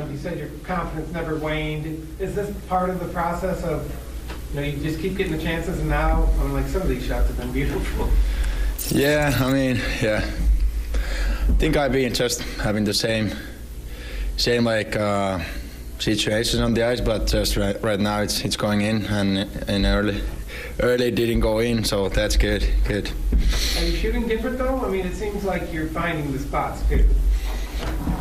You said your confidence never waned. Is this part of the process of, you know, you just keep getting the chances and now, I mean, like some of these shots have been beautiful. Yeah, I mean, yeah. I think I've been just having the same, same like uh, situations on the ice, but just right, right now it's it's going in and in early, early didn't go in, so that's good, good. Are you shooting different though? I mean, it seems like you're finding the spots too.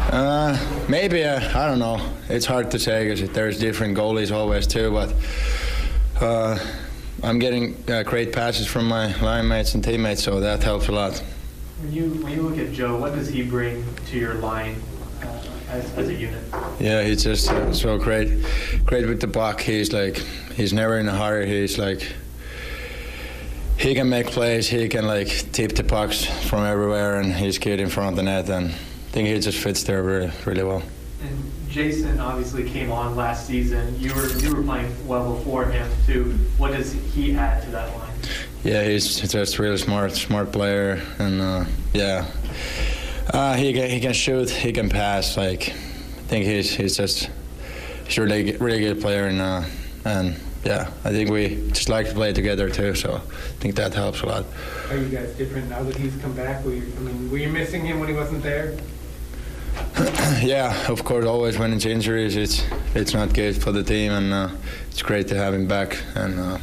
Uh, maybe uh, I don't know. It's hard to say because there's different goalies always too, but. Uh, I'm getting uh, great passes from my line mates and teammates, so that helps a lot. When you when you look at Joe, what does he bring to your line uh, as, as a unit? Yeah, he's just uh, so great, great with the puck. He's like, he's never in a hurry. He's like, he can make plays. He can like tip the pucks from everywhere, and he's good in front of the net. And think he just fits there really, really well. And Jason obviously came on last season. You were you were playing well before him too. What does he add to that line? Yeah, he's just really smart, smart player, and uh, yeah, uh, he can, he can shoot, he can pass. Like, I think he's he's just he's a really really good player, and uh, and yeah, I think we just like to play together too. So I think that helps a lot. Are you guys different now that he's come back? Were you, I mean, were you missing him when he wasn't there? yeah, of course, always when it's injuries, it's it's not good for the team, and uh, it's great to have him back. And uh,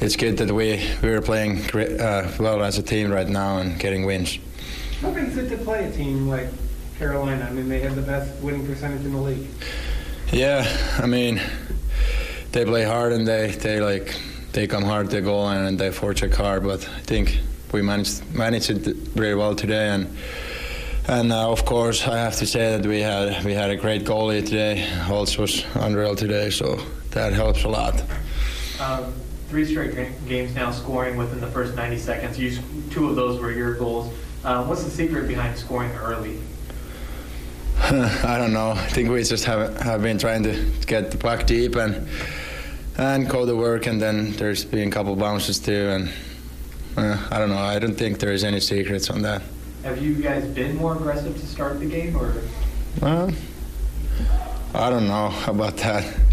it's good that we we are playing great, uh, well as a team right now and getting wins. How big is it to play a team like Carolina? I mean, they have the best winning percentage in the league. Yeah, I mean, they play hard and they they like they come hard to goal and they forecheck hard. But I think we managed managed it very well today and. And uh, of course, I have to say that we had we had a great goalie today. Holtz was unreal today, so that helps a lot. Um, three straight games now scoring within the first 90 seconds. You, two of those were your goals. Um, what's the secret behind scoring early? I don't know. I think we just have have been trying to get the puck deep and and go to work, and then there's been a couple bounces too. And uh, I don't know. I don't think there is any secrets on that. Have you guys been more aggressive to start the game, or Well, I don't know about that.